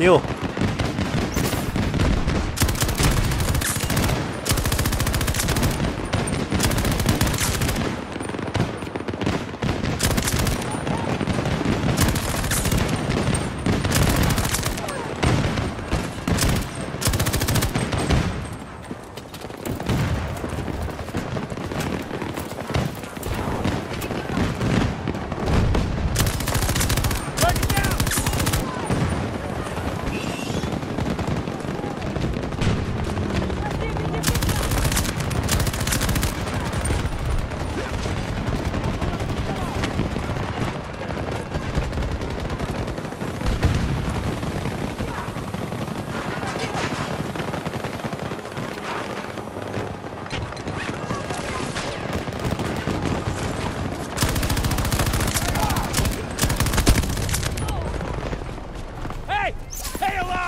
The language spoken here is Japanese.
出よう。Stay alive!